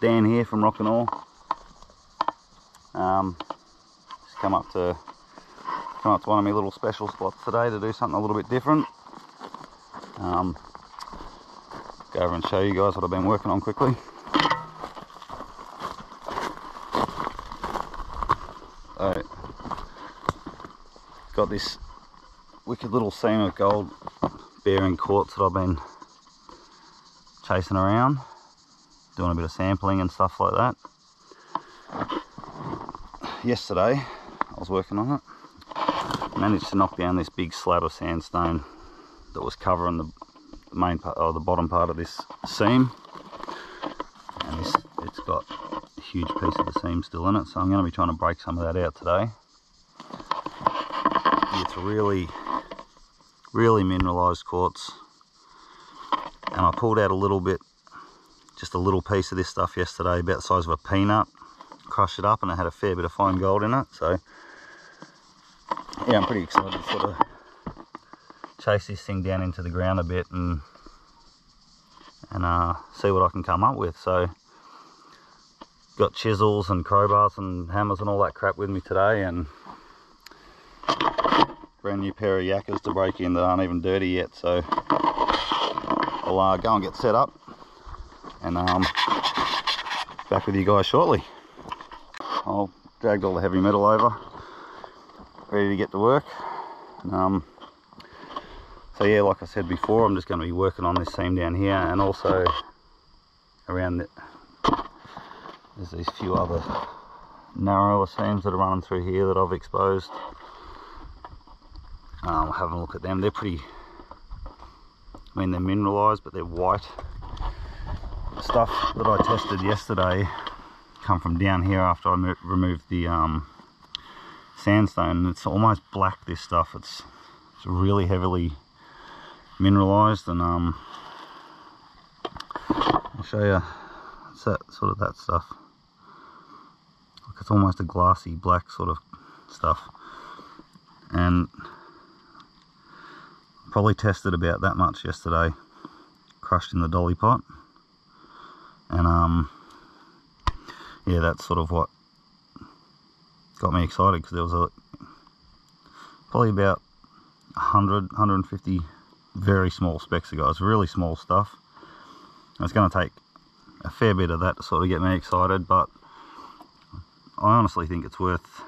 Dan here from Rock and Ore. Um, just come up to come up to one of my little special spots today to do something a little bit different. Um, go over and show you guys what I've been working on quickly. So, got this wicked little seam of gold bearing quartz that I've been chasing around, doing a bit of sampling and stuff like that. Yesterday, I was working on it, managed to knock down this big slab of sandstone that was covering the main part or the bottom part of this seam. And this, it's got a huge piece of the seam still in it so I'm going to be trying to break some of that out today. It's really really mineralized quartz. And I pulled out a little bit a little piece of this stuff yesterday about the size of a peanut crushed it up and it had a fair bit of fine gold in it so yeah I'm pretty excited to sort of chase this thing down into the ground a bit and and uh, see what I can come up with. So got chisels and crowbars and hammers and all that crap with me today and brand new pair of yakkers to break in that aren't even dirty yet so I'll uh, go and get set up and um, back with you guys shortly. I'll dragged all the heavy metal over ready to get to work. Um, so yeah like I said before I'm just going to be working on this seam down here and also around the there's these few other narrower seams that are running through here that I've exposed um, having a look at them they're pretty I mean they're mineralized but they're white stuff that I tested yesterday come from down here after I removed the um, sandstone. It's almost black this stuff. It's, it's really heavily mineralized and um I'll show you it's that sort of that stuff. Look, it's almost a glassy black sort of stuff. And probably tested about that much yesterday. Crushed in the dolly pot and um yeah that's sort of what got me excited because there was a probably about 100 150 very small specks of guys, really small stuff. It's going to take a fair bit of that to sort of get me excited, but I honestly think it's worth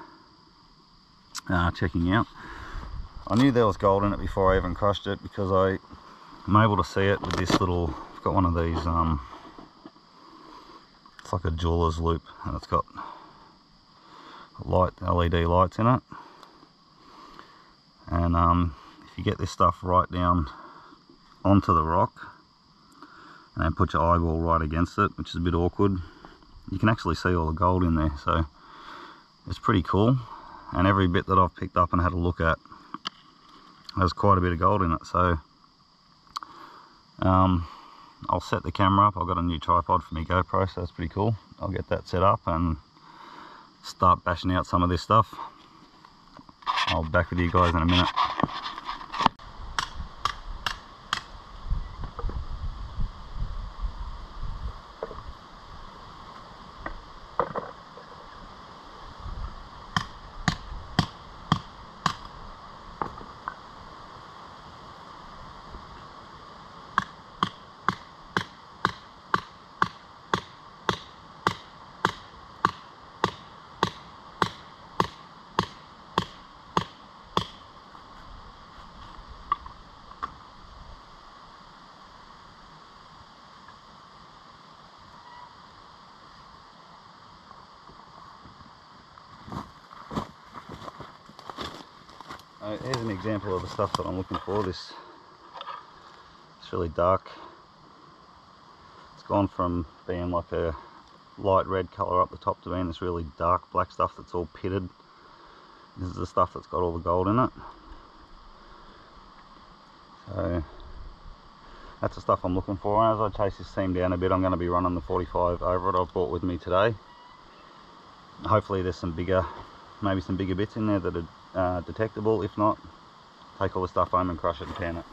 uh, checking out. I knew there was gold in it before I even crushed it because I am able to see it with this little, I've got one of these, um, it's like a jeweler's loupe and it's got light LED lights in it. And um, if you get this stuff right down onto the rock and then put your eyeball right against it which is a bit awkward you can actually see all the gold in there so it's pretty cool and every bit that I've picked up and had a look at has quite a bit of gold in it so um, I'll set the camera up. I've got a new tripod for my GoPro so that's pretty cool. I'll get that set up and start bashing out some of this stuff. I'll back with you guys in a minute Uh, here's an example of the stuff that I'm looking for. This it's really dark. It's gone from being like a light red colour up the top to being this really dark black stuff that's all pitted. This is the stuff that's got all the gold in it. So that's the stuff I'm looking for. And as I chase this seam down a bit, I'm going to be running the 45 over it I've brought with me today. Hopefully there's some bigger, maybe some bigger bits in there that are uh, detectable. If not, take all the stuff home and crush it and pan it.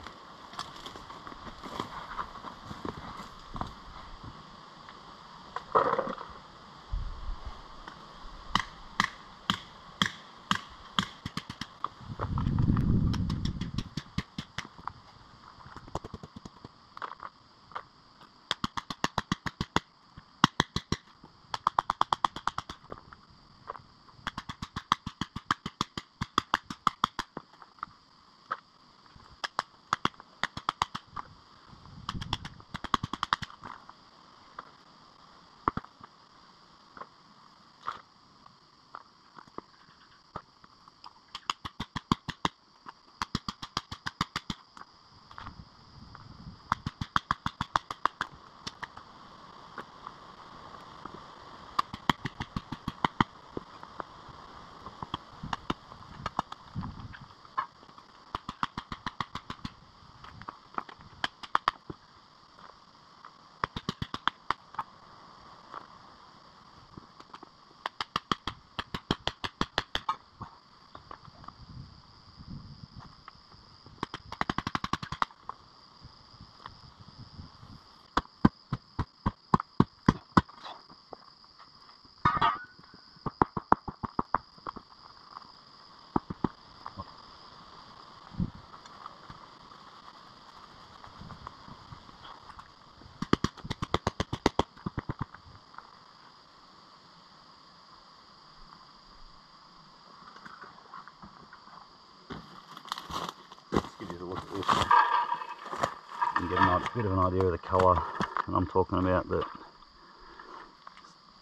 get a bit of an idea of the colour and I'm talking about that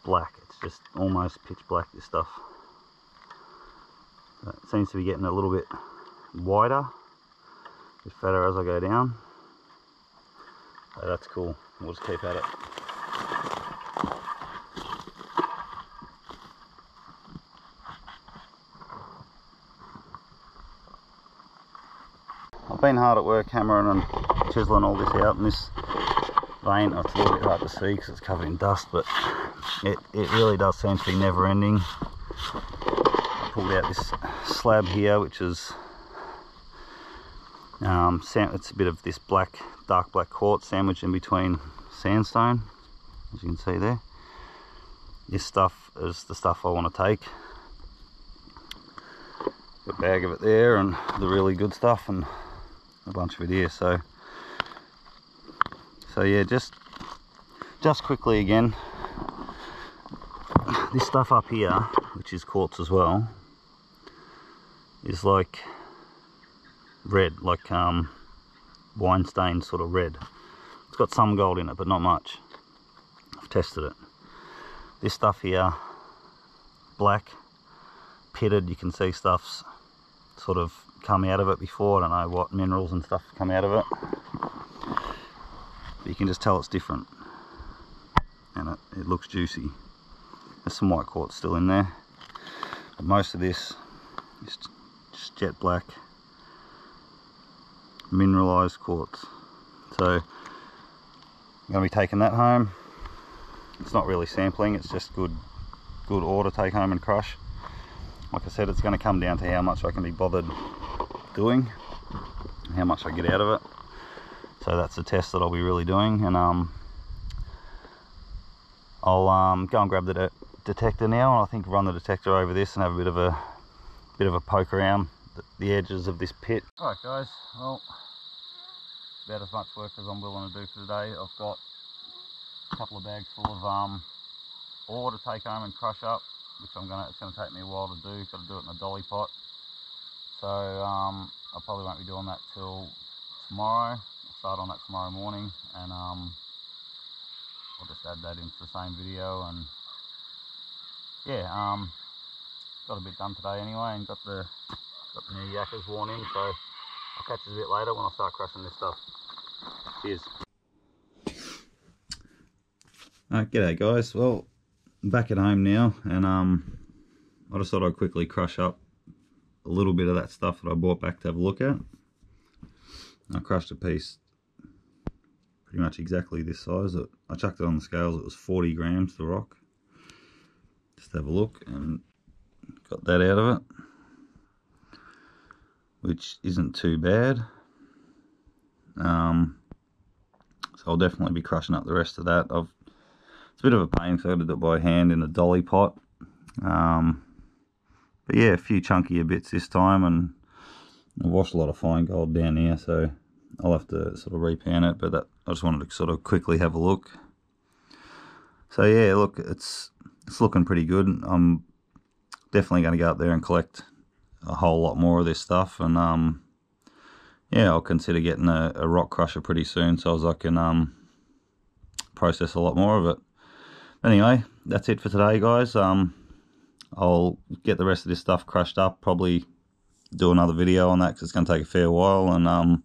black. It's just almost pitch black this stuff. It seems to be getting a little bit wider bit fatter as I go down. So that's cool. We'll just keep at it. I've been hard at work hammering and chiseling all this out in this vein, it's a little bit hard to see because it's covered in dust but it, it really does seem to be never ending. I pulled out this slab here which is um, it's a bit of this black, dark black quartz sandwiched in between sandstone as you can see there. This stuff is the stuff I want to take. A bag of it there and the really good stuff and a bunch of it here so so yeah just just quickly again this stuff up here which is quartz as well is like red like um wine stained sort of red it's got some gold in it but not much I've tested it this stuff here black pitted you can see stuff's sort of come out of it before. I don't know what minerals and stuff come out of it. But you can just tell it's different. And it, it looks juicy. There's some white quartz still in there. But most of this is just jet black mineralized quartz. So I'm going to be taking that home. It's not really sampling, it's just good good ore to take home and crush. Like I said, it's going to come down to how much I can be bothered doing how much I get out of it so that's the test that I'll be really doing and um, I'll um, go and grab the de detector now and I think run the detector over this and have a bit of a bit of a poke around the, the edges of this pit. Alright guys well about as much work as I'm willing to do for today. I've got a couple of bags full of um, ore to take home and crush up which I'm gonna it's gonna take me a while to do got to do it in a dolly pot. So um, I probably won't be doing that till tomorrow. Start on that tomorrow morning and um, I'll just add that into the same video and yeah, um, got a bit done today anyway and got the got the new yakkers worn in so I'll catch you a bit later when I start crushing this stuff. Cheers. Uh, g'day guys, well back at home now and um, I just thought I'd quickly crush up a little bit of that stuff that I brought back to have a look at. I crushed a piece pretty much exactly this size. I chucked it on the scales, it was 40 grams the rock. Just have a look and got that out of it. Which isn't too bad. Um, so I'll definitely be crushing up the rest of that. I've It's a bit of a pain, so I did it by hand in a dolly pot. Um, but yeah, a few chunkier bits this time, and I washed a lot of fine gold down here, so I'll have to sort of repan it, but that, I just wanted to sort of quickly have a look. So yeah, look, it's it's looking pretty good. I'm definitely going to go up there and collect a whole lot more of this stuff, and um, yeah, I'll consider getting a, a rock crusher pretty soon, so as I can um, process a lot more of it. Anyway, that's it for today, guys. Um, I'll get the rest of this stuff crushed up, probably do another video on that because it's going to take a fair while. And um,